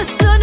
just so.